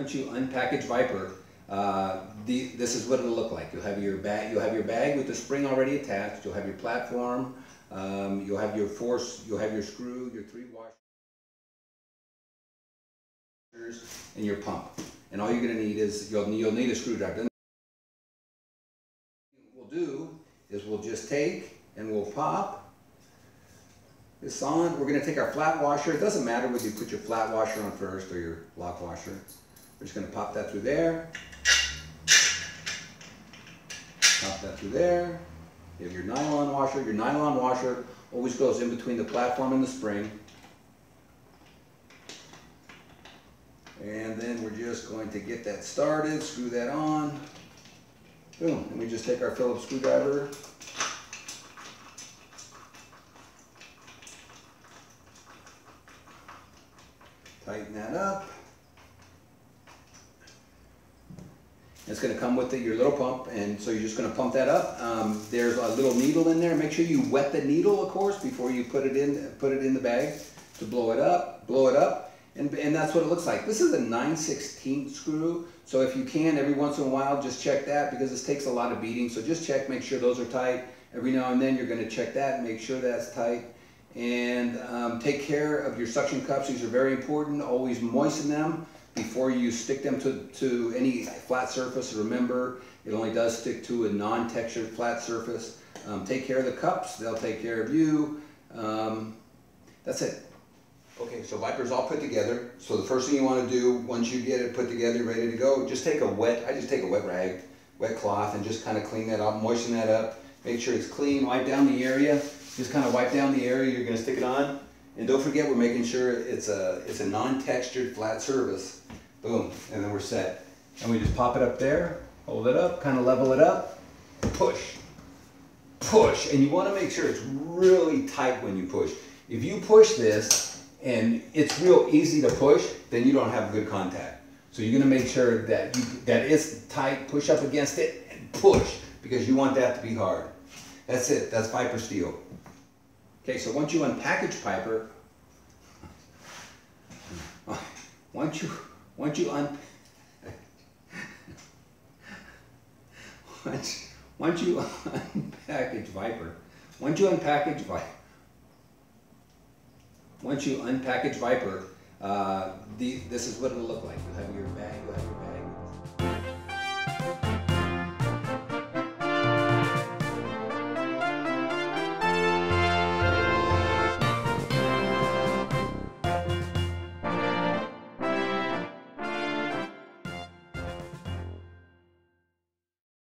once you unpackage Viper, uh, the, this is what it'll look like. You'll have your bag, you'll have your bag with the spring already attached. You'll have your platform. Um, you'll have your force. You'll have your screw, your three washers, and your pump. And all you're going to need is you'll you'll need a screwdriver. Then what we'll do is we'll just take and we'll pop this on. We're going to take our flat washer. It doesn't matter whether you put your flat washer on first or your lock washer. We're just going to pop that through there. Pop that through there. You have your nylon washer. Your nylon washer always goes in between the platform and the spring. And then we're just going to get that started, screw that on. Boom, and we just take our Phillips screwdriver. Tighten that up. It's going to come with the, your little pump, and so you're just going to pump that up. Um, there's a little needle in there. Make sure you wet the needle, of course, before you put it in put it in the bag to blow it up. Blow it up, and, and that's what it looks like. This is a 9 16 screw, so if you can, every once in a while, just check that because this takes a lot of beating. So just check, make sure those are tight. Every now and then, you're going to check that, make sure that's tight. And um, take care of your suction cups. These are very important. Always moisten them before you stick them to, to any flat surface. Remember, it only does stick to a non-textured flat surface. Um, take care of the cups, they'll take care of you. Um, that's it. Okay, so Viper's all put together. So the first thing you want to do, once you get it put together, ready to go, just take a wet, I just take a wet rag, wet cloth, and just kind of clean that up, moisten that up, make sure it's clean, wipe down the area, just kind of wipe down the area you're going to stick it on. And don't forget, we're making sure it's a, it's a non-textured flat surface. Boom, and then we're set. And we just pop it up there, hold it up, kind of level it up, push, push. And you want to make sure it's really tight when you push. If you push this and it's real easy to push, then you don't have good contact. So you're going to make sure that you that it's tight, push up against it, and push because you want that to be hard. That's it. That's Viper steel. Okay, so once you unpackage Piper, once you once you un once once you unpackage Viper, once you unpackage Viper, once you unpackage Viper, uh, the, this is what it'll look like.